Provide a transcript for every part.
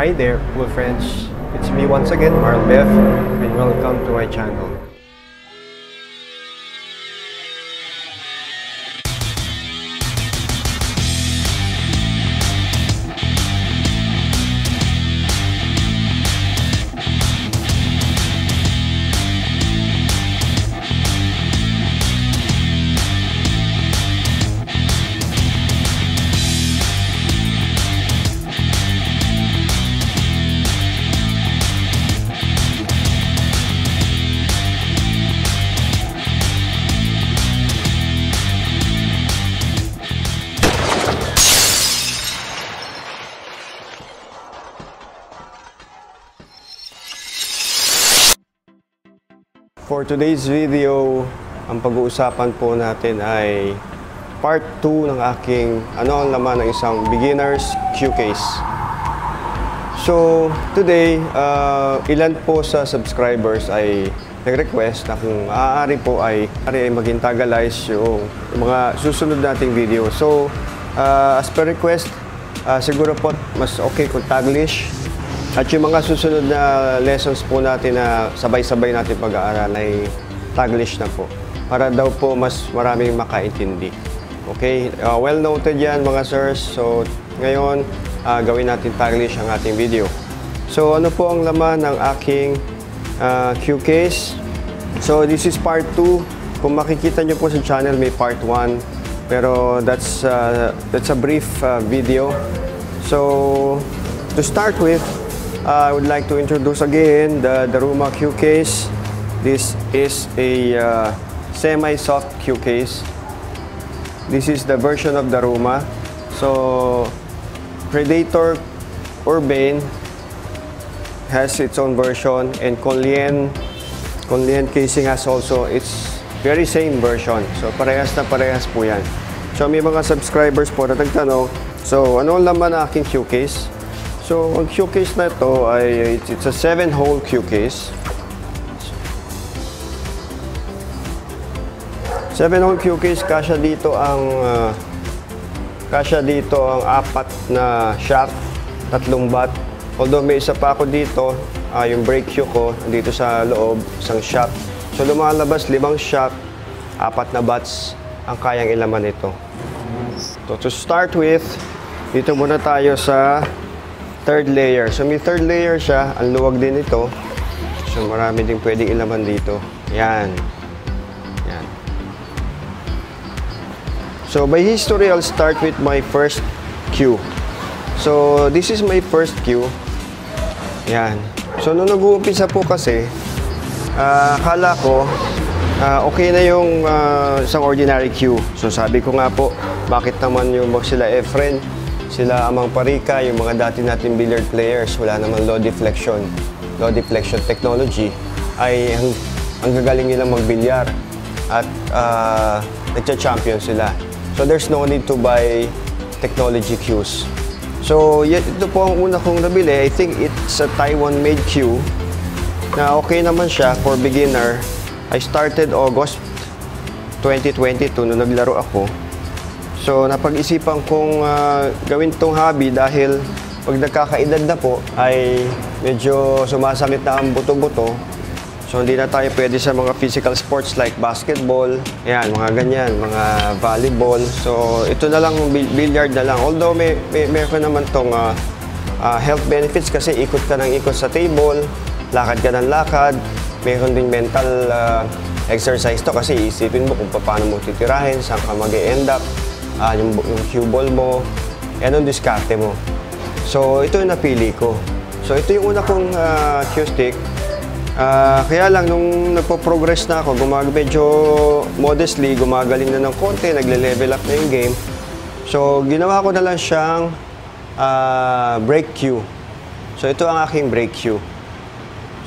Hi there, cool friends. It's me once again, Marl Beth, and welcome to my channel. For today's video, ang pag-uusapan po natin ay part 2 ng aking ano ang laman ng isang beginner's Q case. So, today, uh, ilan po sa subscribers ay nag-request na kung maaari po ay, ay maging tagalize yung mga susunod nating video. So, uh, as per request, uh, siguro po mas okay kung taglish at yung mga susunod na lessons po natin na sabay-sabay natin pag-aaral ay Taglish na po. Para daw po mas maraming makaintindi. Okay? Uh, well noted yan mga sirs. So, ngayon, uh, gawin natin Taglish ang ating video. So, ano po ang laman ng aking uh, Q case? So, this is part 2. Kung makikita nyo po sa channel, may part 1. Pero that's, uh, that's a brief uh, video. So, to start with, I would like to introduce again the Daruma Q case. This is a uh, semi-soft Q case. This is the version of Daruma. So, Predator Urbane has its own version and Conlien, Conlien casing has also its very same version. So, parehas na parehas po yan. So, may mga subscribers po na nagtanong, so, ano ang laman ng aking Q case? So, ang Q case na ito ay it's, it's a 7-hole Q case. 7-hole Q case, kasya dito ang uh, kasya dito ang apat na shaft, tatlong bat. Although may isa pa ako dito, uh, yung brake cue ko dito sa loob, isang shaft. So lumalabas limang shaft, apat na bats ang kayang ilaman nito. So to start with, dito muna tayo sa third layer. So may third layer siya, ang luwag din ito. So marami din pwedeng ilaman dito. Yan. Yan. So by history, I'll start with my first cue. So this is my first cue. Yan. So nung nag-uumpisa po kasi, uh, akala ko uh, okay na yung uh, isang ordinary cue. So sabi ko nga po, bakit naman yung sila Efren sila Amang Parika, yung mga dati nating billiard players, wala namang low deflection, low deflection technology, ay ang, ang gagaling nilang magbilyar at uh, nagcha-champion sila. So there's no need to buy technology cues. So ito po ang una kong nabili. I think it's a Taiwan-made cue na okay naman siya for beginner. I started August 2022 nung naglaro ako. So napag-isipan kong uh, gawin tong hobby dahil pag nagkakaedad na po ay medyo sumasakit na ang buto-buto. So hindi na tayo pwede sa mga physical sports like basketball, ayan, mga ganyan, mga volleyball. So ito na lang, billiard na lang. Although may, may meron naman tong uh, uh, health benefits kasi ikot ka ng ikot sa table, lakad ka ng lakad, meron din mental uh, exercise to kasi isipin mo kung paano mo titirahin, saan ka mag-end up uh, yung, yung cue ball mo, yan ang diskarte mo. So, ito yung napili ko. So, ito yung una kong uh, cue stick. Uh, kaya lang, nung nagpo-progress na ako, gumag medyo modestly, gumagaling na ng konti, nagle-level up na yung game. So, ginawa ko na lang siyang uh, break cue. So, ito ang aking break cue.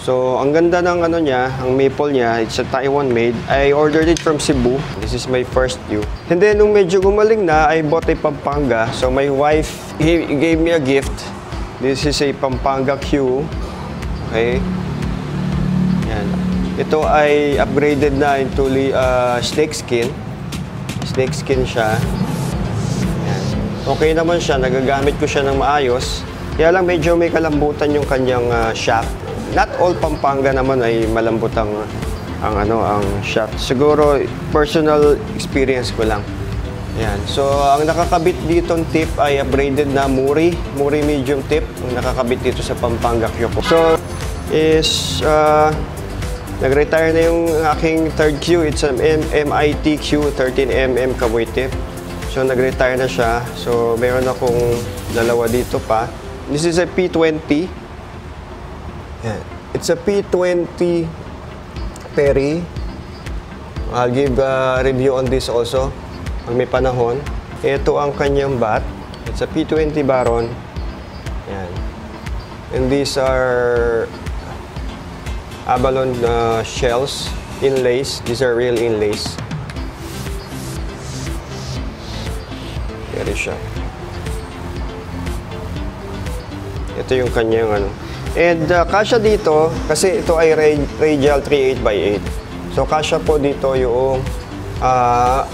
So, ang ganda ng ano niya, ang maple niya, it's a Taiwan made. I ordered it from Cebu. This is my first view. And then, nung medyo gumaling na, I bought a Pampanga. So, my wife he gave me a gift. This is a Pampanga Q. Okay. Yan. Ito ay upgraded na into uh, snake skin. Snake skin siya. Yan. Okay naman siya. Nagagamit ko siya ng maayos. Kaya lang medyo may kalambutan yung kanyang ah, shaft. Not all Pampanga naman ay malambot ang, ang, ano, ang shaft. Siguro personal experience ko lang. Yan. So, ang nakakabit dito tip ay a braided na Muri. Muri medium tip. Ang nakakabit dito sa Pampanga Kyoko. So, is uh, nag-retire na yung aking third Q. It's an M- MIT Q 13mm kaboy tip. So, nag-retire na siya. So, meron akong dalawa dito pa. This is a P20. Yan. It's a P20 Perry. I'll give a review on this also pag may panahon. Ito ang kanyang bat. It's a P20 Baron. Yan. And these are Abalone uh, shells, inlays. These are real inlays. Very siya. Ito yung kanyang ano. And uh, kasya dito, kasi ito ay ra- radial 38x8. So kasya po dito yung uh,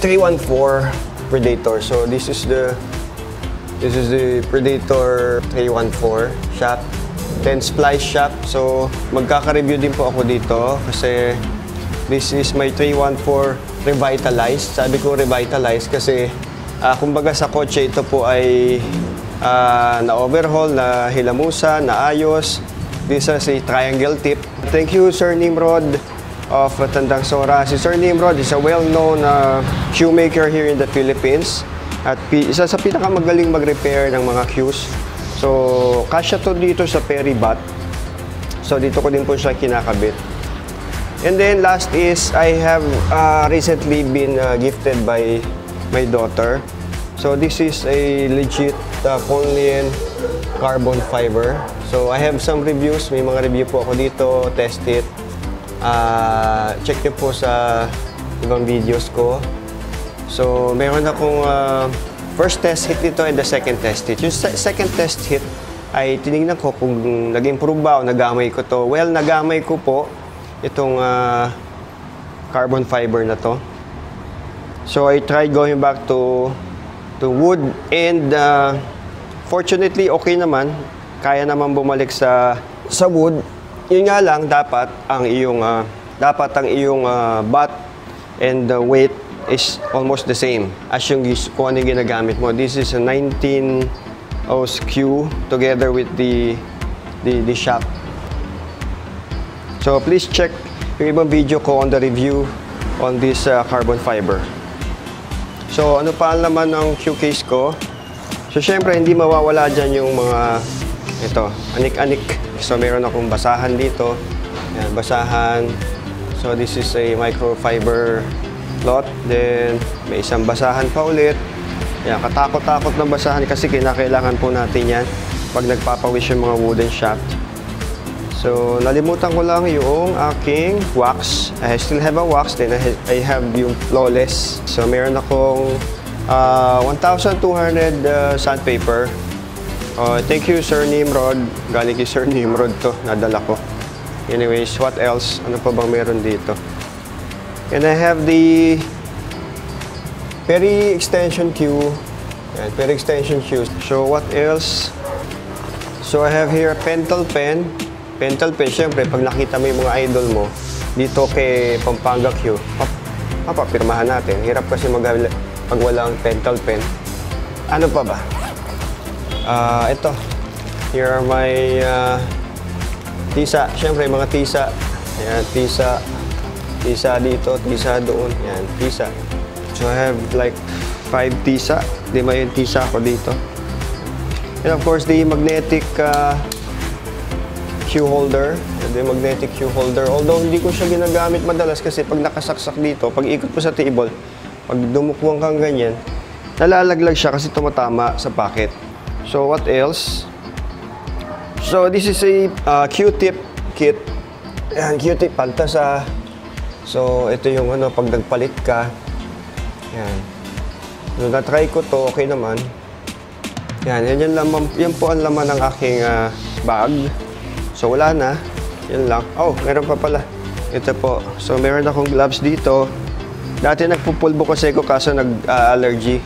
314 Predator. So this is the this is the Predator 314 shop. 10 splice shop. So magkaka-review din po ako dito kasi this is my 314 revitalized. Sabi ko revitalized kasi ah, kumbaga sa kotse ito po ay ah, na-overhaul, na hilamusa, naayos. This is a triangle tip. Thank you Sir Nimrod of Tandang Sora. Si Sir Nimrod is a well-known uh, shoemaker here in the Philippines. At isa sa pinakamagaling mag-repair ng mga cues. So, kasya to dito sa Perry Bat. So, dito ko din po siya kinakabit. And then last is I have uh, recently been uh, gifted by my daughter. So this is a legit uh, Conlian carbon fiber. So I have some reviews, may mga review po ako dito, test it. Uh, check nyo po sa ibang videos ko. So meron akong uh, first test hit dito and the second test hit. Yung se- second test hit ay tinignan ko kung nag-improve ba o nagamay ko to. Well, nagamay ko po itong ah, carbon fiber na to. So I tried going back to to wood and uh, fortunately okay naman. Kaya naman bumalik sa sa wood. Yun nga lang dapat ang iyong ah, dapat ang iyong ah, butt and the weight is almost the same as yung kung ano yung ginagamit mo. This is a 19 oz Q together with the the the shaft So please check yung ibang video ko on the review on this uh, carbon fiber. So ano pa ang laman ng Q case ko? So syempre hindi mawawala dyan yung mga ito, anik-anik. So meron akong basahan dito. Yan, basahan. So this is a microfiber cloth. Then may isang basahan pa ulit. Yan, katakot-takot ng basahan kasi kinakailangan po natin yan pag nagpapawis yung mga wooden shaft. So, nalimutan ko lang yung aking wax. I still have a wax, then I ha- I have yung flawless. So, meron akong uh, 1,200 uh, sandpaper. Uh, thank you, Sir Nimrod. Galing kay Sir Nimrod to, nadala ko. Anyways, what else? Ano pa bang meron dito? And I have the Perry Extension Q. Yan, Perry Extension Q. So, what else? So, I have here a pentel pen. Pentel pen, syempre, pag nakita mo yung mga idol mo, dito kay Pampanga Q, pap papapirmahan natin. Hirap kasi mag pag walang pentel pen. Ano pa ba? Ah, ito. Here are my ah, tisa. Syempre, mga tisa. Ayan, tisa. Tisa dito, tisa doon. Yan, tisa. So, I have like five tisa. Lima yung tisa ko dito. And of course, the magnetic uh, cue holder. The magnetic cue holder. Although hindi ko siya ginagamit madalas kasi pag nakasaksak dito, pag ikot mo sa table, pag dumukwang kang ganyan, nalalaglag siya kasi tumatama sa pocket. So what else? So this is a uh, Q-tip kit. Yan, Q-tip pantasa. So ito yung ano, pag nagpalit ka. Yan. So na-try ko to, okay naman. Yan, yan, yan, laman, yan po ang laman ng aking ah, bag. So wala na. Yan lang. Oh, meron pa pala. Ito po. So meron akong gloves dito. Dati nagpupulbo kasi ko kaso nag-allergy.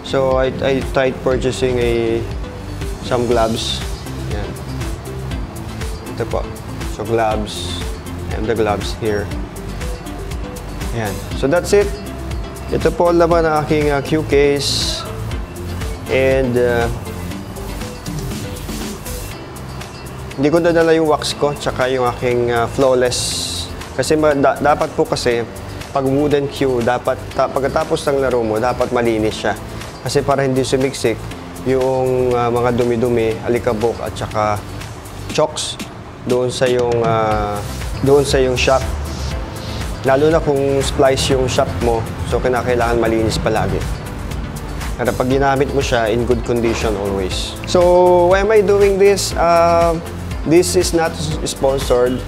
so I, I tried purchasing a some gloves. Yan. Ito po. So gloves. And the gloves here. Yan. So that's it. Ito po ang laman ng aking uh, Q case. And uh, hindi ko nadala yung wax ko tsaka yung aking uh, flawless. Kasi da- dapat po kasi pag wooden cue, dapat ta- pagkatapos ng laro mo, dapat malinis siya. Kasi para hindi sumiksik yung uh, mga dumi-dumi, alikabok at saka chocks doon sa yung uh, doon sa yung shop. Lalo na kung splice yung shop mo, so kinakailangan malinis palagi. Para pag ginamit mo siya, in good condition always. So, why am I doing this? Uh, this is not sponsored.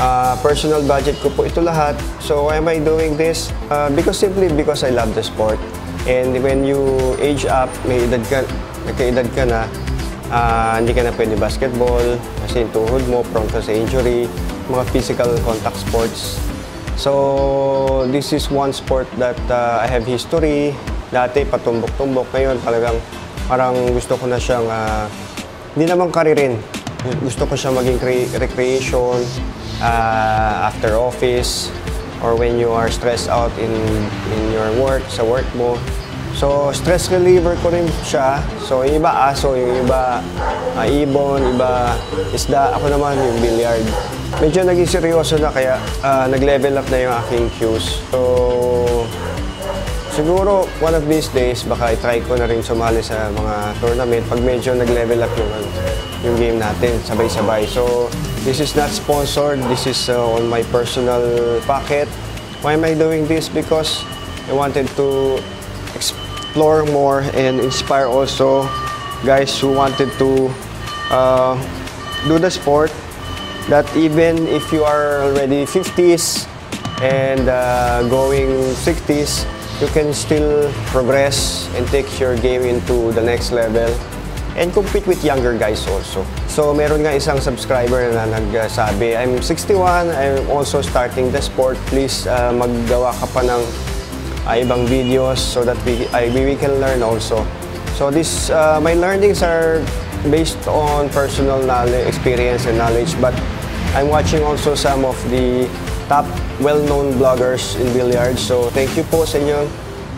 Uh, personal budget ko po ito lahat. So, why am I doing this? Uh, because simply because I love the sport. And when you age up, may edad ka, nagkaedad ka na, uh, hindi ka na pwede basketball kasi tuhod mo, prone ka sa injury, mga physical contact sports. So, this is one sport that uh, I have history. Dati, patumbok-tumbok. Ngayon, talagang parang gusto ko na siyang, uh, hindi naman karirin. Gusto ko siya maging cre- recreation, uh, after office, or when you are stressed out in, in your work, sa work mo. So, stress reliever ko rin siya. So, yung iba aso, yung iba uh, ibon, iba isda. Ako naman yung billiard. Medyo naging seryoso na kaya uh, nag-level up na yung aking cues. So, siguro one of these days, baka i-try ko na rin sumali sa mga tournament pag medyo nag-level up yung, yung game natin, sabay-sabay. So, this is not sponsored. This is uh, on my personal pocket. Why am I doing this? Because I wanted to explore more and inspire also guys who wanted to uh, do the sport that even if you are already 50s and uh, going 60s, you can still progress and take your game into the next level and compete with younger guys also. So meron nga isang subscriber na nagsabi, I'm 61, I'm also starting the sport. Please uh, maggawa ka pa ng uh, ibang videos so that we, I, we can learn also. So this, uh, my learnings are based on personal knowledge, experience and knowledge, but I'm watching also some of the top well-known bloggers in billiards. So thank you po sa inyo.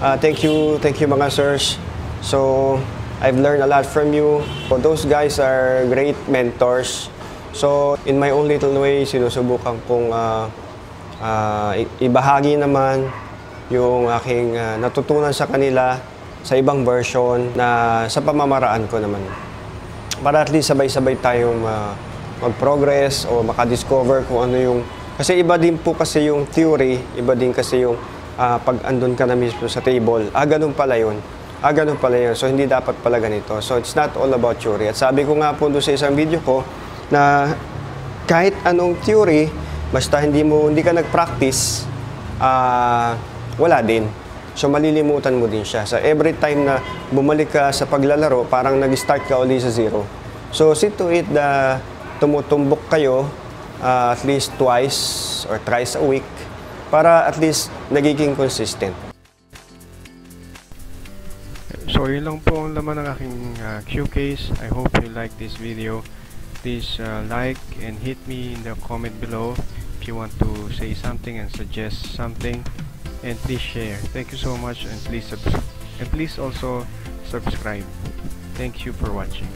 Uh, thank you, thank you mga sirs. So I've learned a lot from you. So those guys are great mentors. So in my own little way, sinusubukan kong uh, uh, ibahagi naman yung aking uh, natutunan sa kanila sa ibang version na sa pamamaraan ko naman. Para at least sabay-sabay tayong uh, mag-progress o makadiscover kung ano yung... Kasi iba din po kasi yung theory, iba din kasi yung uh, pag andun ka na mismo sa table. Ah, ganun pala yun. Ah, ganun pala yun. So, hindi dapat pala ganito. So, it's not all about theory. At sabi ko nga po doon sa isang video ko na kahit anong theory, basta hindi mo hindi ka nag-practice, uh, wala din. So malilimutan mo din siya. So every time na bumalik ka sa paglalaro, parang nag-start ka uli sa zero. So see to it na tumutumbok kayo uh, at least twice or thrice a week para at least nagiging consistent. So yun lang po ang laman ng aking uh, Q. I hope you like this video. Please uh, like and hit me in the comment below if you want to say something and suggest something and please share thank you so much and please and please also subscribe thank you for watching